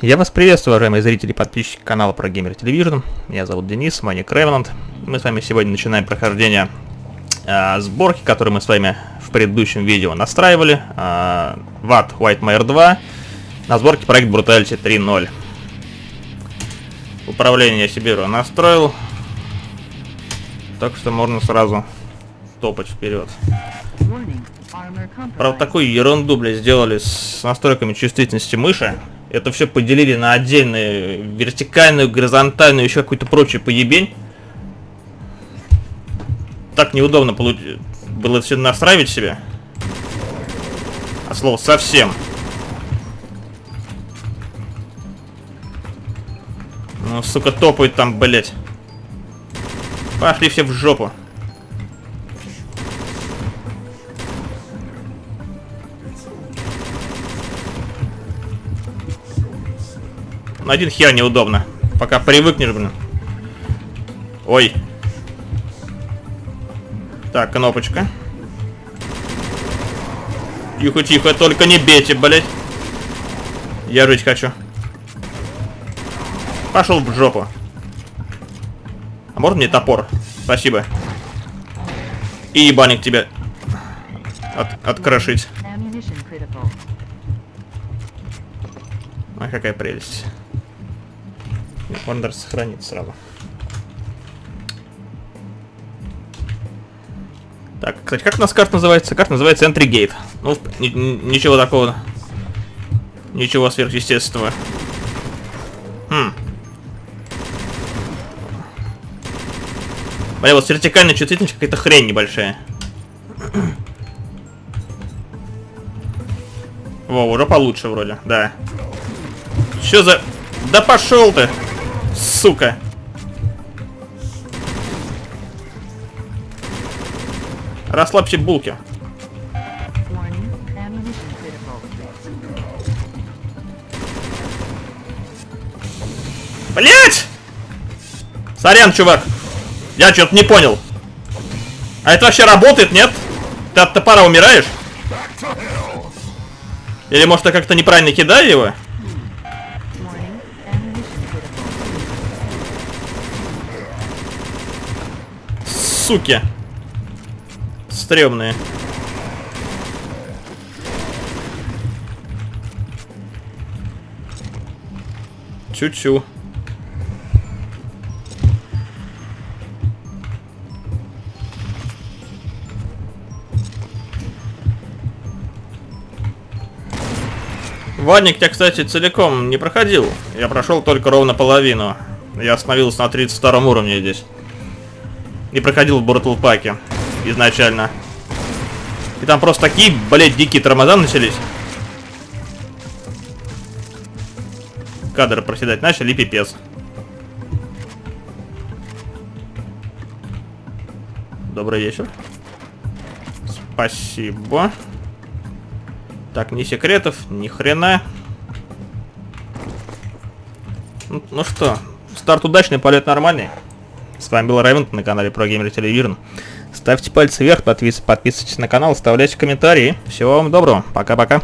Я вас приветствую, уважаемые зрители и подписчики канала про Gamer Television. Меня зовут Денис, Маник Ревенант. Мы с вами сегодня начинаем прохождение э, сборки, которую мы с вами в предыдущем видео настраивали. Э, VAT Whitemare 2 на сборке проект Brutality 3.0. Управление я себе настроил. Так что можно сразу топать вперед. Правда, такую ерунду, блядь, сделали с настройками чувствительности мыши. Это все поделили на отдельные вертикальную, горизонтальную, еще какую-то прочую поебень. Так неудобно получ... было все настраивать себе. А слово совсем. Ну, сука, топают там, блять. Пошли все в жопу. На один хер неудобно. Пока привыкнешь, блин. Ой. Так, кнопочка. Тихо-тихо, только не бейте, блять. Я жить хочу. Пошел в жопу. А можно мне топор? Спасибо. И ебаник тебя от, открошить. А какая прелесть. Можно даже сохранить сразу. Так, кстати, как у нас карта называется? Карта называется Entry Gate. Ну, ничего такого. Ничего сверхъестественного. Хм. Бля, вот с вертикальной чувствительностью какая-то хрень небольшая. Во, уже получше вроде, да. Что за... Да пошел ты! Сука! Расслабьте булки. Блять! Сорян, чувак. Я что-то не понял. А это вообще работает, нет? Ты от топора умираешь? Или может я как-то неправильно кидаю его? Суки. Стремные. Чу-чу. Ванник я, кстати, целиком не проходил. Я прошел только ровно половину. Я остановился на 32 уровне здесь. И проходил в Бортлпаке изначально. И там просто такие, блядь, дикие тормоза начались. Кадры проседать начали, пипец. Добрый вечер. Спасибо. Так, ни секретов, ни хрена. Ну, ну что, старт удачный, полет нормальный. С вами был Райвен на канале Про Геймер Телевизион. Ставьте пальцы вверх, подписывайтесь на канал, оставляйте комментарии. Всего вам доброго. Пока-пока.